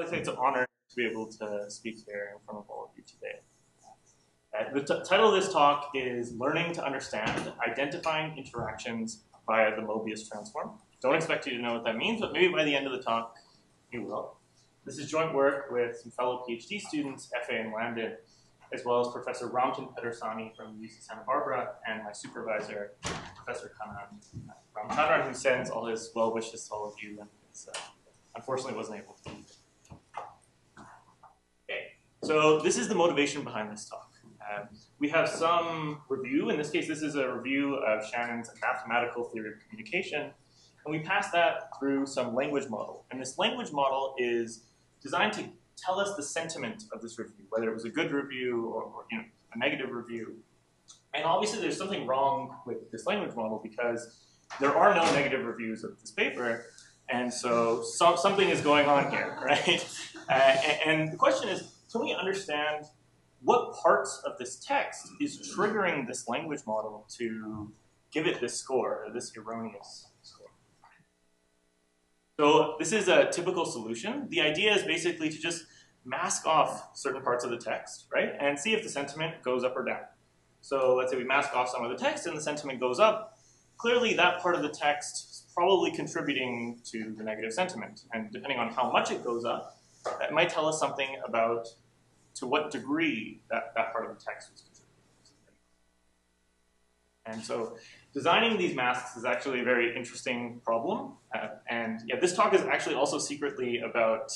I'd say it's an honor to be able to speak here in front of all of you today. Uh, the title of this talk is Learning to Understand Identifying Interactions via the Mobius Transform. Don't expect you to know what that means, but maybe by the end of the talk, you will. This is joint work with some fellow PhD students, Efe and Landon, as well as Professor Ramtin Pedarsani from UC Santa Barbara and my supervisor, Professor Kannan Ramchandran, who sends all his well wishes to all of you and uh, unfortunately wasn't able to so this is the motivation behind this talk. Um, we have some review. In this case, this is a review of Shannon's mathematical theory of communication. And we pass that through some language model. And this language model is designed to tell us the sentiment of this review, whether it was a good review or, or you know, a negative review. And obviously there's something wrong with this language model because there are no negative reviews of this paper, and so some, something is going on here, right? Uh, and, and the question is, can we understand what parts of this text is triggering this language model to give it this score, or this erroneous score? So this is a typical solution. The idea is basically to just mask off certain parts of the text, right? And see if the sentiment goes up or down. So let's say we mask off some of the text and the sentiment goes up. Clearly that part of the text is probably contributing to the negative sentiment. And depending on how much it goes up, that might tell us something about to what degree that, that part of the text was contributing. And so designing these masks is actually a very interesting problem. Uh, and yeah, this talk is actually also secretly about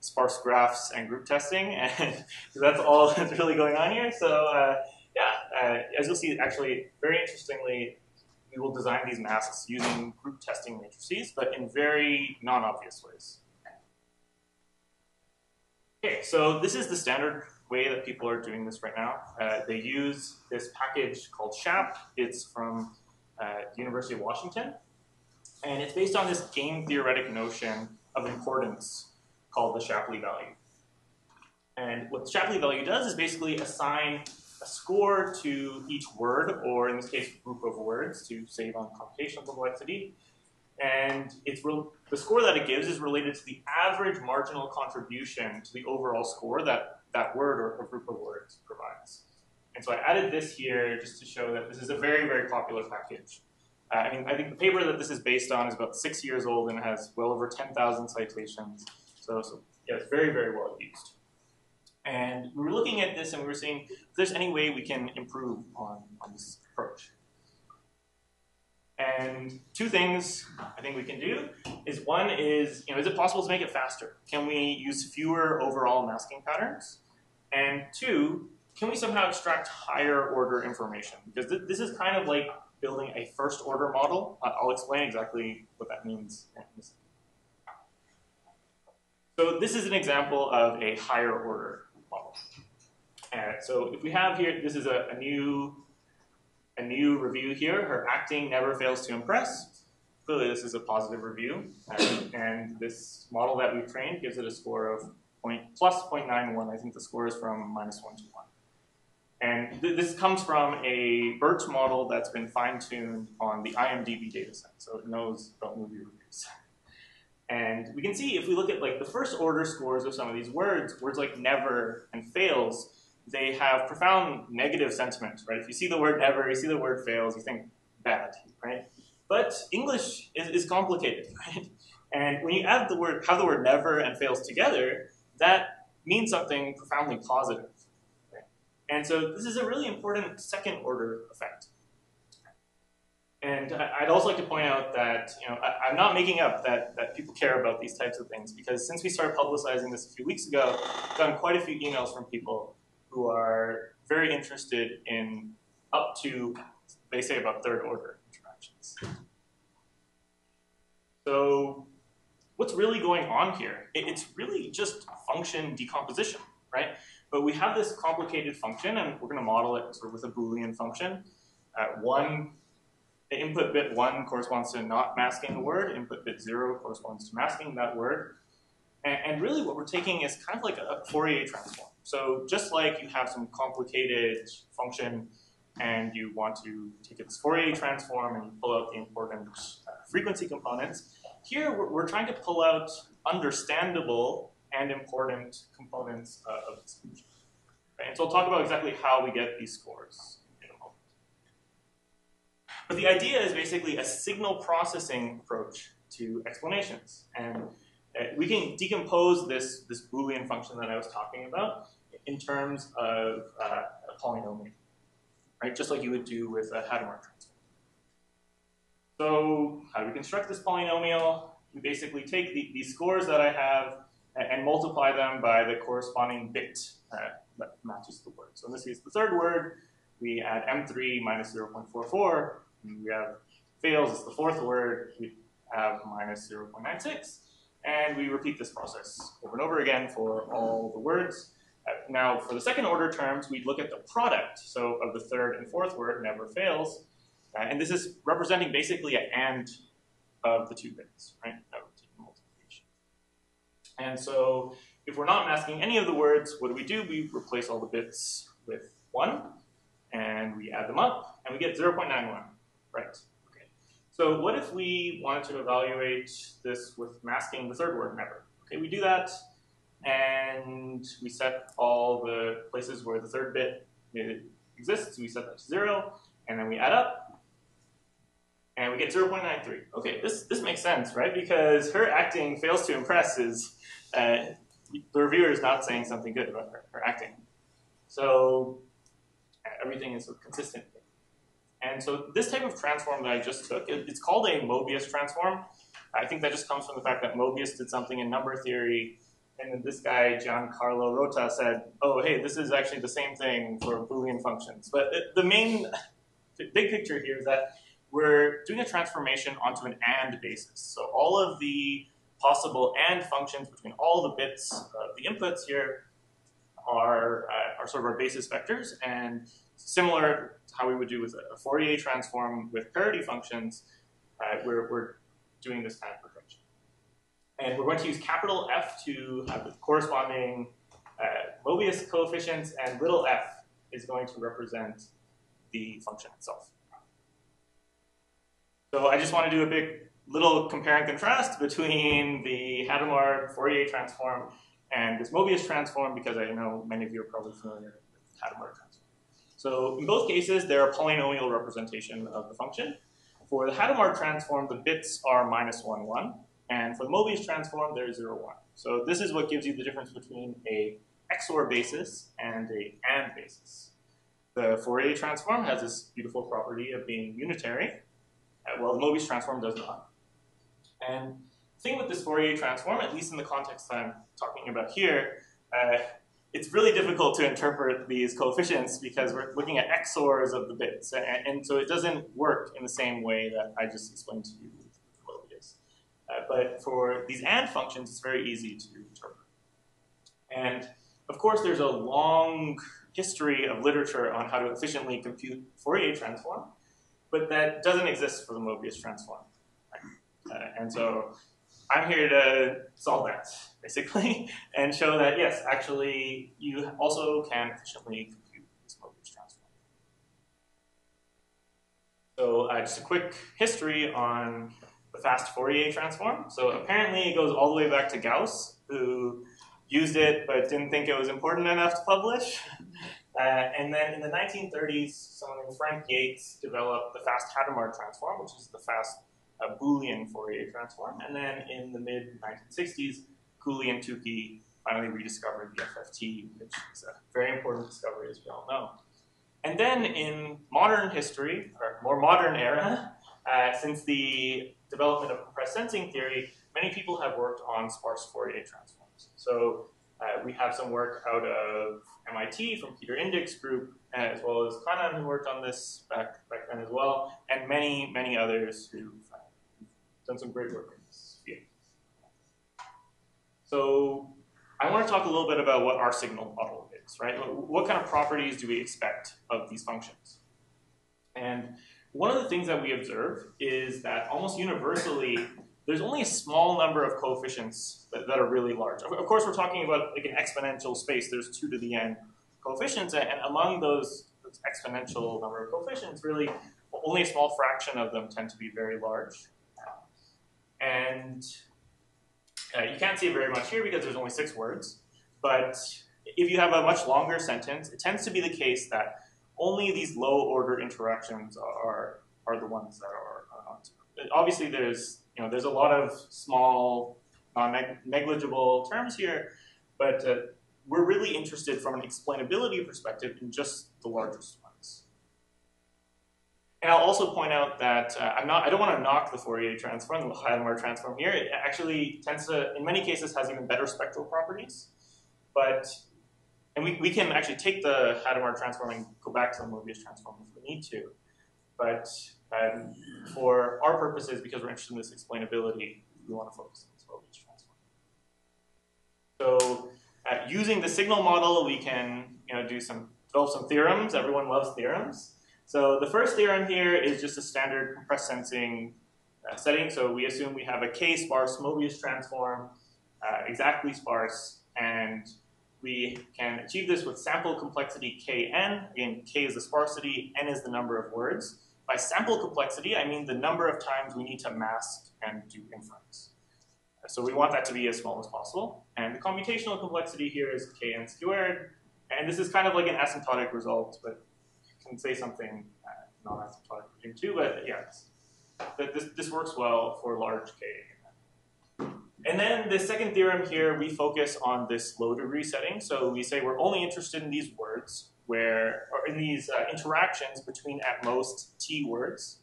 sparse graphs and group testing, and that's all that's really going on here. So uh, yeah, uh, as you'll see, actually, very interestingly, we will design these masks using group testing matrices, but in very non-obvious ways. Okay, so this is the standard way that people are doing this right now. Uh, they use this package called SHAP. It's from uh, University of Washington. And it's based on this game theoretic notion of importance called the Shapley value. And what the Shapley value does is basically assign a score to each word, or in this case, group of words to save on computational complexity. And it's the score that it gives is related to the average marginal contribution to the overall score that that word or, group of words provides. And so I added this here just to show that this is a very, very popular package. Uh, I mean, I think the paper that this is based on is about six years old and has well over 10,000 citations. So, so yeah, it's very, very well used. And we were looking at this and we were seeing if there's any way we can improve on, on this approach. And two things I think we can do is one is, you know, is it possible to make it faster? Can we use fewer overall masking patterns? And two, can we somehow extract higher order information? Because th this is kind of like building a first order model. I'll explain exactly what that means. So this is an example of a higher order model. And so if we have here, this is a, a new a new review here. Her acting never fails to impress. Clearly, this is a positive review. And, and this model that we've trained gives it a score of point, plus 0.91. I think the score is from minus 1 to 1. And th this comes from a BERT model that's been fine-tuned on the IMDb dataset, so it knows about movie reviews. And we can see if we look at like the first order scores of some of these words, words like never and fails, they have profound negative sentiment, right? If you see the word never, you see the word fails, you think bad, right? But English is, is complicated, right? And when you add the word, have the word never and fails together, that means something profoundly positive. Right? And so this is a really important second order effect. And I'd also like to point out that you know I, am not making up that, that people care about these types of things because since we started publicizing this a few weeks ago, I've gotten quite a few emails from people who are very interested in up to, they say about third order interactions. So what's really going on here? It's really just function decomposition, right? But we have this complicated function, and we're going to model it sort of with a Boolean function. Uh, one, the input bit one corresponds to not masking a word. Input bit zero corresponds to masking that word. And really what we're taking is kind of like a Fourier transform. So just like you have some complicated function and you want to take its Fourier transform and pull out the important uh, frequency components, here we're, we're, trying to pull out understandable and important components uh, of this function. Right? And so I'll talk about exactly how we get these scores in a moment. But the idea is basically a signal processing approach to explanations. And we can decompose this, this Boolean function that I was talking about in terms of uh, a polynomial, right? Just like you would do with a Hadamard transform. So how do we construct this polynomial? We basically take the, these scores that I have and, and multiply them by the corresponding bit uh, that matches the word. So in this case, the third word, we add m3 minus 0.44. We have fails is the fourth word. We have minus 0.96. And we repeat this process over and over again for all the words. Uh, now, for the second order terms, we look at the product. So of the third and fourth word, never fails. Uh, and this is representing basically an and of the two bits, right? multiplication. And so if we're not masking any of the words, what do we do? We replace all the bits with 1, and we add them up, and we get 0.91, right? So what if we wanted to evaluate this with masking the third word never? Okay, we do that, and we set all the places where the third bit exists, we set that to zero, and then we add up, and we get 0.93. Okay, this, this makes sense, right? Because her acting fails to impress is, uh, the reviewer is not saying something good about her, her acting. So everything is consistent and so this type of transform that I just took, it, it's called a Mobius transform. I think that just comes from the fact that Mobius did something in number theory, and then this guy, Giancarlo Rota, said, oh, hey, this is actually the same thing for Boolean functions. But the main big picture here is that we're doing a transformation onto an AND basis. So all of the possible AND functions between all the bits of the inputs here are, uh, are sort of our basis vectors, and similar to how we would do with a Fourier transform with parity functions, uh, we're, we're doing this kind of projection. And we're going to use capital F to have the corresponding uh, Mobius coefficients, and little f is going to represent the function itself. So I just want to do a big little compare and contrast between the Hadamard Fourier transform and this Mobius transform because I know many of you are probably familiar with Hadamard transform. So in both cases, they're a polynomial representation of the function. For the Hadamard transform, the bits are minus 1, 1. And for the Mobius transform, they're 0, 1. So this is what gives you the difference between a XOR basis and a AND basis. The Fourier transform has this beautiful property of being unitary, uh, while the Mobius transform does not. And the thing with this Fourier transform, at least in the context I'm talking about here, uh, it's really difficult to interpret these coefficients because we're looking at XORs of the bits. And, and so it doesn't work in the same way that I just explained to you with Mobius. Uh, but for these AND functions, it's very easy to interpret. And of course, there's a long history of literature on how to efficiently compute Fourier transform, but that doesn't exist for the Mobius transform. Uh, and so I'm here to solve that, basically, and show that, yes, actually, you also can efficiently compute this Mobius transform. So uh, just a quick history on the fast Fourier transform. So apparently it goes all the way back to Gauss, who used it but didn't think it was important enough to publish. Uh, and then in the 1930s, someone named Frank Yates developed the fast Hadamard transform, which is the fast a Boolean Fourier transform. And then in the mid 1960s, Cooley and Tukey finally rediscovered the FFT, which is a very important discovery, as we all know. And then in modern history, or more modern era, uh, since the development of compressed sensing theory, many people have worked on sparse Fourier transforms. So uh, we have some work out of MIT from Peter Indyk's group, as well as Kannan, who worked on this back, back then as well, and many, many others who've done some great work in this field. So I want to talk a little bit about what our signal model is, right? What kind of properties do we expect of these functions? And one of the things that we observe is that almost universally, there's only a small number of coefficients that, that, are really large. Of course, we're talking about like an exponential space. There's two to the n coefficients, and among those, those exponential number of coefficients, really only a small fraction of them tend to be very large. And Uh, you can't see it very much here because there's only six words, but if you have a much longer sentence, it tends to be the case that only these low order interactions are, are the ones that are. Obviously, there's, you know, there's a lot of small, non-negligible terms here, but uh, we're really interested from an explainability perspective in just the largest. And I'll also point out that uh, I'm not, I don't want to knock the Fourier transform, the Hadamard transform here. It actually tends to, in many cases, has even better spectral properties. But, and we, we can actually take the Hadamard transform and go back to the Mobius transform if we need to. But um, for our purposes, because we're interested in this explainability, we want to focus on this Mobius transform. So uh, using the signal model, we can you know, do some, develop some theorems. Everyone loves theorems. So the first theorem here is just a standard compressed sensing uh, setting. So we assume we have a k-sparse Mobius transform, uh, exactly sparse, and we can achieve this with sample complexity kn. Again, k is the sparsity, n is the number of words. By sample complexity, I mean the number of times we need to mask and do inference. So we want that to be as small as possible. And the computational complexity here is kn squared. And this is kind of like an asymptotic result, but say something uh, non-asymptotic here too, but yeah, this, this works well for large K. And then the second theorem here, we focus on this low degree setting. So we say we're only interested in these words where, or in these uh, interactions between at most t words.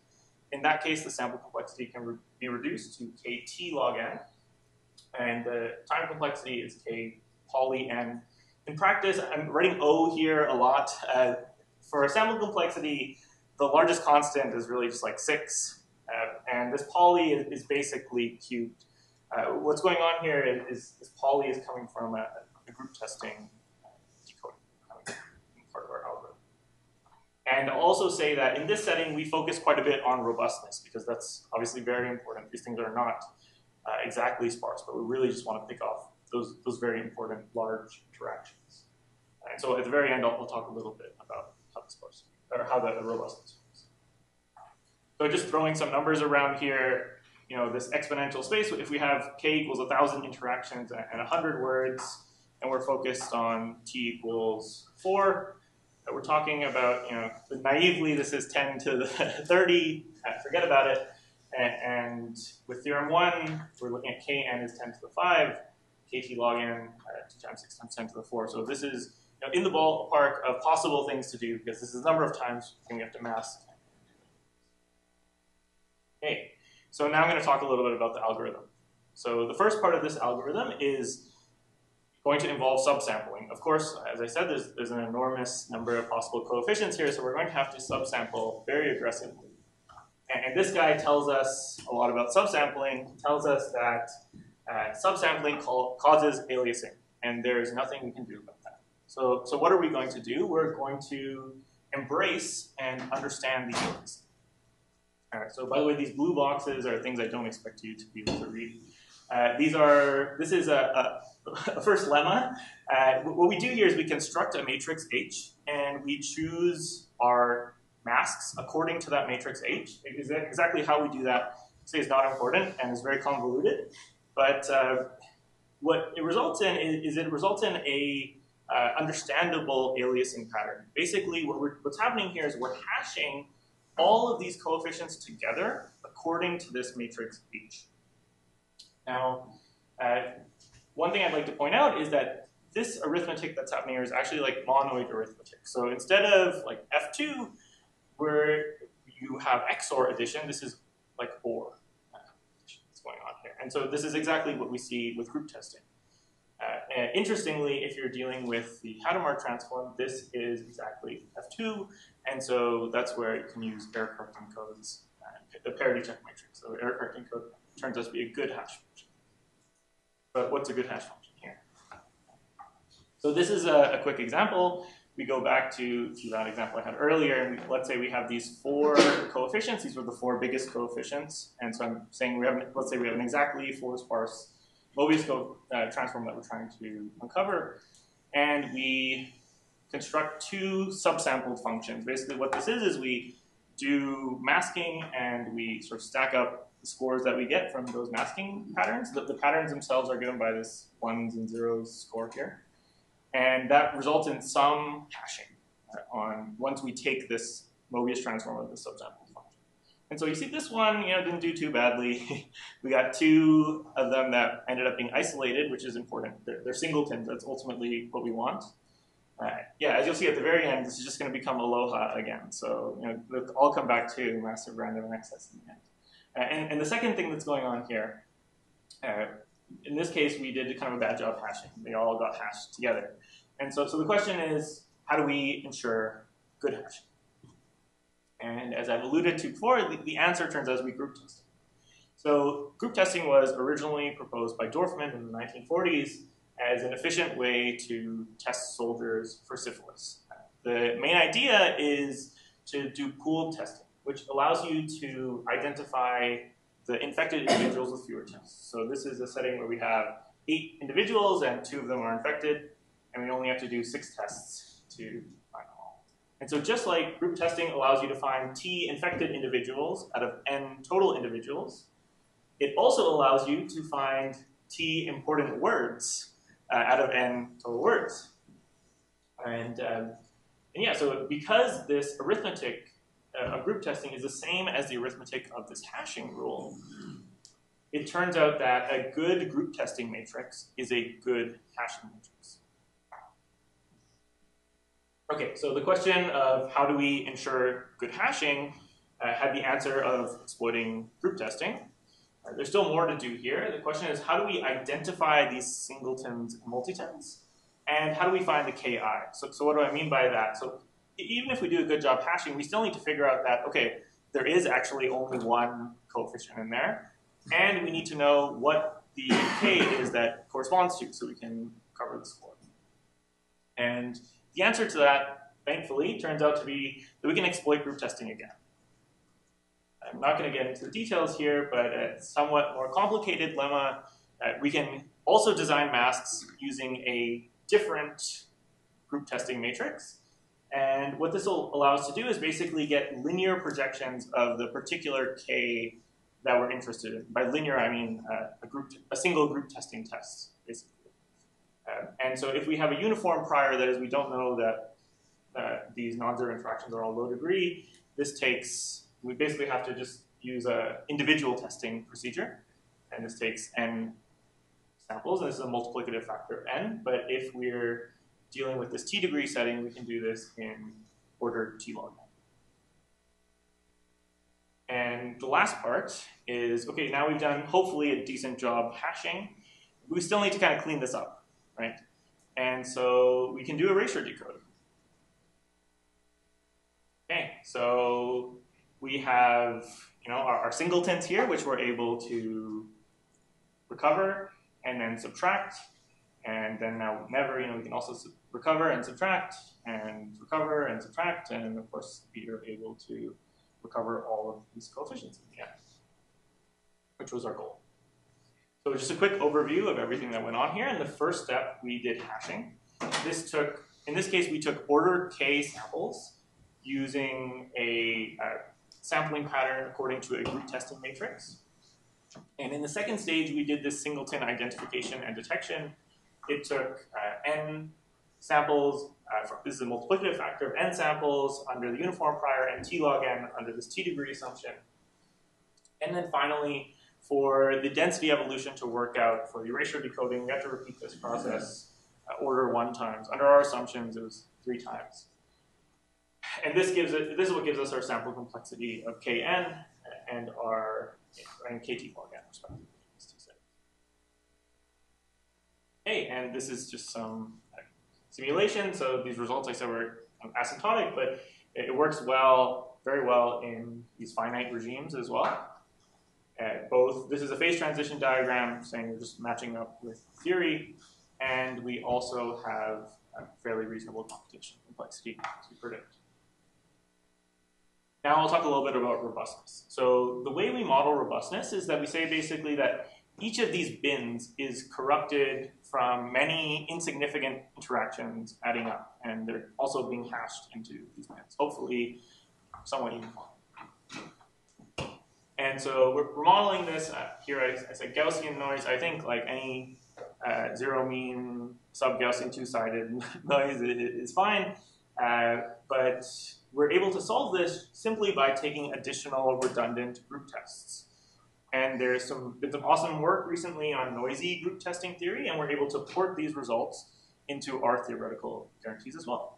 In that case, the sample complexity can re be reduced to kt log n. And the time complexity is k poly n. In practice, I'm writing O here a lot. Uh, for a sample complexity, the largest constant is really just like six, uh, and this poly is, is basically cubed. Uh, what's going on here is, this poly is coming from a, a group testing decoding part of our algorithm. And also say that in this setting, we focus quite a bit on robustness because that's obviously very important. These things are not uh, exactly sparse, but we really just want to pick off those, those very important large interactions. And so at the very end, I'll, I'll talk a little bit about or how the, robustness works. So just throwing some numbers around here, you know, this exponential space, if we have k equals 1,000 interactions and 100 words, and we're focused on t equals 4, we're talking about, you know, naively this is 10 to the 30, forget about it. And with theorem 1, we're looking at kn is 10 to the 5, kt log n, uh, 2 times 6 times 10 to the 4. So this is know, in the ballpark of possible things to do because this is the number of times we have to mask. Okay, so now I'm going to talk a little bit about the algorithm. So the first part of this algorithm is going to involve subsampling. Of course, as I said, there's, there's an enormous number of possible coefficients here, so we're going to have to subsample very aggressively. And, and this guy tells us a lot about subsampling, tells us that uh, subsampling causes aliasing, and there's nothing we can do about that. So, so what are we going to do? We're going to embrace and understand the aliasing. All right, so by the way, these blue boxes are things I don't expect you to be able to read. Uh, these are, this is a, a, a first lemma. Uh, what we do here is we construct a matrix H, and we choose our masks according to that matrix H. Exactly how we do that, say, is not important and is very convoluted. But uh, what it results in is, is it results in a uh, understandable aliasing pattern. Basically, what what's happening here is we're hashing all of these coefficients together according to this matrix H. Now, uh, one thing I'd like to point out is that this arithmetic that's happening here is actually like monoid arithmetic. So instead of like F2, where you have XOR addition, this is like OR that's going on here. And so this is exactly what we see with group testing. Uh, interestingly, if you're dealing with the Hadamard transform, this is exactly F2, and so that's where you can use error correcting codes, uh, the parity check matrix. So error correcting code turns out to be a good hash function. But what's a good hash function here? So this is a, a quick example. We go back to, to that example I had earlier, and let's say we have these four coefficients. These were the four biggest coefficients, and so I'm saying we have, let's say we have an exactly four sparse Mobius uh, transform that we're trying to uncover. And we construct two subsampled functions. Basically what this is, is we do masking and we sort of stack up the scores that we get from those masking patterns. The, the patterns themselves are given by this ones and zeros score here. And that results in some hashing on once we take this Mobius transform of the subsample. And so you see this one, you know, didn't do too badly. we got two of them that ended up being isolated, which is important. They're, they're singletons. That's ultimately what we want. Uh, yeah, as you'll see at the very end, this is just going to become aloha again. So you know, they'll all come back to massive random access in the end. Uh, and, and, the second thing that's going on here, uh, in this case, we did kind of a bad job hashing. They all got hashed together. And so, so the question is, how do we ensure good hashing? And as I've alluded to before, the, the answer turns out to be group testing. So group testing was originally proposed by Dorfman in the 1940s as an efficient way to test soldiers for syphilis. The main idea is to do pooled testing, which allows you to identify the infected individuals with fewer tests. So this is a setting where we have eight individuals and two of them are infected, and we only have to do six tests to. And so just like group testing allows you to find T infected individuals out of N total individuals, it also allows you to find T important words uh, out of n total words. And, um, and yeah, so because this arithmetic uh, of group testing is the same as the arithmetic of this hashing rule, it turns out that a good group testing matrix is a good hashing matrix. Okay, so the question of how do we ensure good hashing uh, had the answer of exploiting group testing. There's still more to do here. The question is, how do we identify these singletons and multitons? And how do we find the ki? So, so what do I mean by that? So even if we do a good job hashing, we still need to figure out that, okay, there is actually only one coefficient in there. And we need to know what the k is that corresponds to so we can cover the score. And the answer to that, thankfully, turns out to be that we can exploit group testing again. I'm not going to get into the details here, but a somewhat more complicated lemma, uh, we can also design masks using a different group testing matrix. And what this will allow us to do is basically get linear projections of the particular K that we're interested in. By linear, I mean uh, a, group, a single group testing test, basically. Uh, and so if we have a uniform prior, that is, we don't know that uh, these non-zero interactions are all low degree, this takes we basically have to just use a individual testing procedure, and this takes n samples, and this is a multiplicative factor of n, but if we're dealing with this t degree setting, we can do this in order t log n. And the last part is, okay, now we've done hopefully a decent job hashing. We still need to kind of clean this up, right? And so we can do erasure decoding. Okay, so we have you know our, our singletons here, which we're able to recover and then subtract, and then now never, you know, we can also recover and subtract and recover and subtract, and of course we are able to recover all of these coefficients in the end, which was our goal. So just a quick overview of everything that went on here. In the first step, we did hashing. This took, in this case, we took order k samples using a, a sampling pattern according to a group testing matrix. And in the second stage, we did this singleton identification and detection. It took uh, n samples, uh, this is a multiplicative factor of n samples under the uniform prior and t log n under this t degree assumption. And then finally, for the density evolution to work out for the erasure decoding, we have to repeat this process uh, order one times. Under our assumptions, it was three times. And this gives it, this is what gives us our sample complexity of Kn and our and Kt log n respectively. Hey, and this is just some simulation. So these results, I said, were asymptotic, but it works well, very well in these finite regimes as well. Uh, both, this is a phase transition diagram saying we're just matching up with theory, and we also have a fairly reasonable computation complexity to predict. Now I'll talk a little bit about robustness. So the way we model robustness is that we say basically that each of these bins is corrupted from many insignificant interactions adding up, and they're also being hashed into these bins, hopefully somewhat uniform. And so we're, modeling this uh, here. I, I said Gaussian noise. I think like any uh, zero mean sub-Gaussian two-sided noise is fine. Uh, but we're able to solve this simply by taking additional redundant group tests. And there's some, some awesome work recently on noisy group testing theory, and we're able to port these results into our theoretical guarantees as well.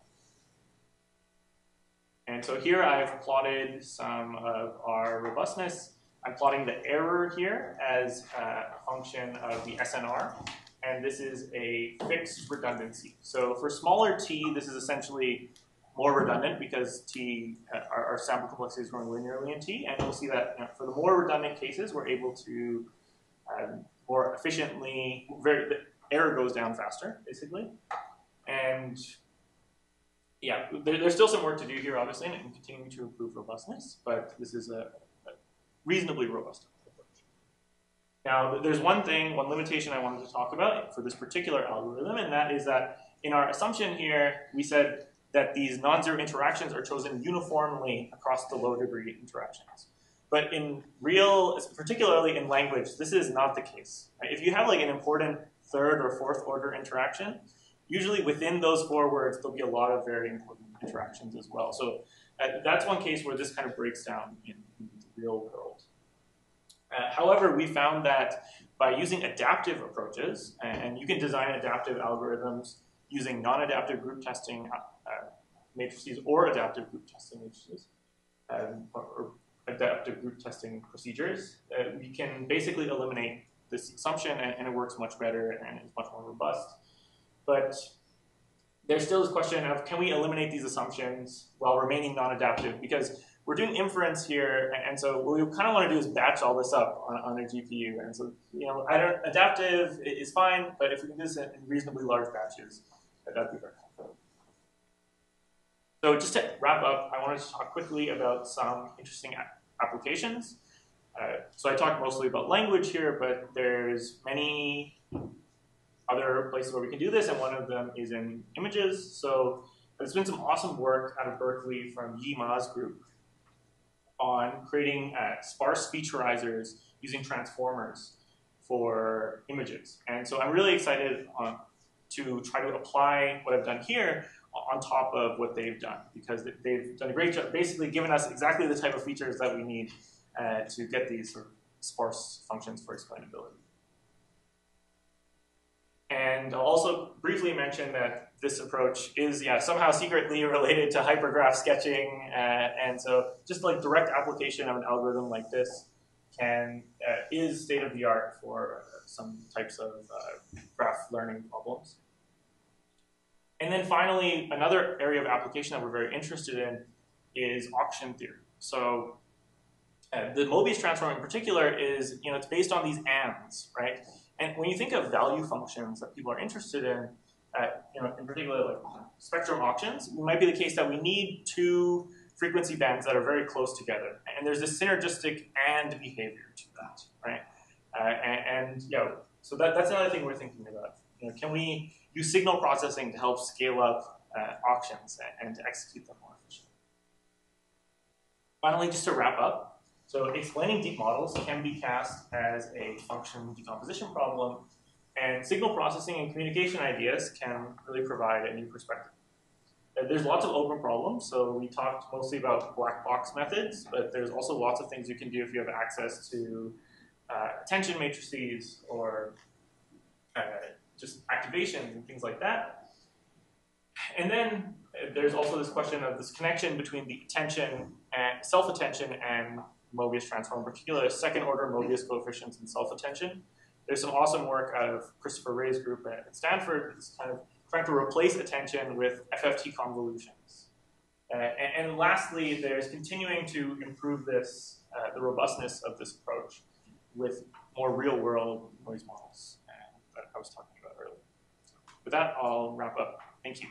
And so here I've plotted some of our robustness. I'm plotting the error here as a function of the SNR, and this is a fixed redundancy. So for smaller t, this is essentially more redundant because t, uh, our, our, sample complexity is growing linearly in t, and you'll see that you know, for the more redundant cases, we're able to um, more efficiently, very, the error goes down faster, basically. And yeah, there, there's still some work to do here, obviously, and continuing to improve robustness, but this is a, a reasonably robust approach. Now, there's one thing, one limitation I wanted to talk about for this particular algorithm, and that is that in our assumption here, we said that these non-zero interactions are chosen uniformly across the low degree interactions. But in real, particularly in language, this is not the case. If you have like an important third or fourth order interaction, usually within those four words, there'll be a lot of very important interactions as well. So uh, that's one case where this kind of breaks down in, in the real world. Uh, however, we found that by using adaptive approaches, and you can design adaptive algorithms using non-adaptive group testing uh, matrices or adaptive group testing matrices, um, or, or, adaptive group testing procedures, uh, we can basically eliminate this assumption and, and, it works much better and is much more robust. But there's still this question of can we eliminate these assumptions while remaining non-adaptive? Because we're doing inference here, and, and so what we kind of want to do is batch all this up on, on a GPU. And so, you know, adaptive is fine, but if we can do this in reasonably large batches, that'd be very helpful. So just to wrap up, I wanted to talk quickly about some interesting applications. Uh, so I talked mostly about language here, but there's many other places where we can do this, and one of them is in images. So there's been some awesome work out of Berkeley from Yi Ma's group on creating uh, sparse featurizers using transformers for images. And so I'm really excited on, to try to apply what I've done here on top of what they've done because they've done a great job, basically given us exactly the type of features that we need uh, to get these sort of sparse functions for explainability. And I'll also briefly mention that this approach is yeah, somehow secretly related to hypergraph sketching. Uh, and so just like direct application of an algorithm like this can uh, is state of the art for uh, some types of uh, graph learning problems. And then finally, another area of application that we're very interested in is auction theory. So uh, the Mobius transform in particular is, you know, it's based on these ANDs, right? And when you think of value functions that people are interested in, uh, you know, in particular like spectrum auctions, it might be the case that we need two frequency bands that are very close together. And there's this synergistic AND behavior to that, right? Uh, and, and, you know, so that, that's another thing we're thinking about. You know, can we use signal processing to help scale up uh, auctions and, and to execute them more efficiently? Finally, just to wrap up, so explaining deep models can be cast as a function decomposition problem, and signal processing and communication ideas can really provide a new perspective. Uh, there's lots of open problems, so we talked mostly about black box methods, but there's also lots of things you can do if you have access to uh, attention matrices or uh, just activations and things like that. And then uh, there's also this question of this connection between the attention and self-attention and Mobius transform, in particular second order Mobius coefficients and self-attention. There's some awesome work out of Christopher Ré's group at Stanford that's kind of trying to replace attention with FFT convolutions. Uh, and, and, lastly, there's continuing to improve this, uh, the robustness of this approach with more real-world noise models uh, that I was talking about earlier. with that, I'll wrap up. Thank you.